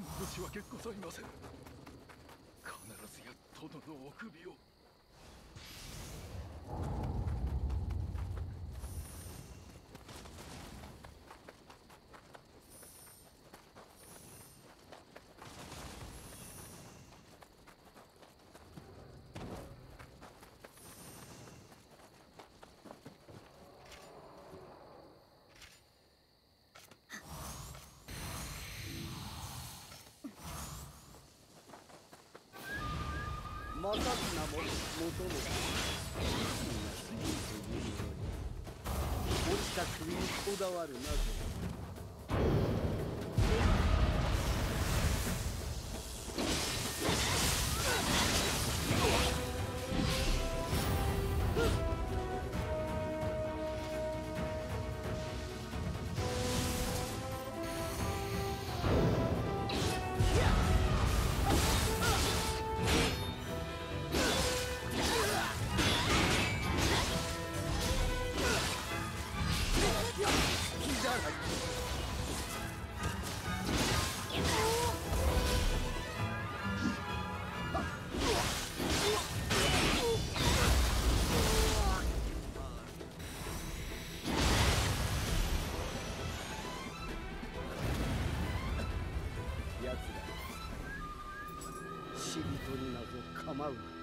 申し訳ございません。必ずや殿の臆病をまさつなも求め落ちた首にこだわるなど奴ら死人になど構うな。